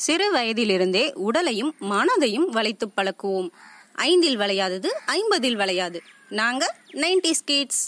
சிறு வயதிலிருந்தே உடலையும் மனதையும் வளைத்து பழக்குவோம். ஐந்தில் வளையாதது ஐம்பதில் வளையாது. நாங்க நைன்டி ஸ்கீட்ஸ்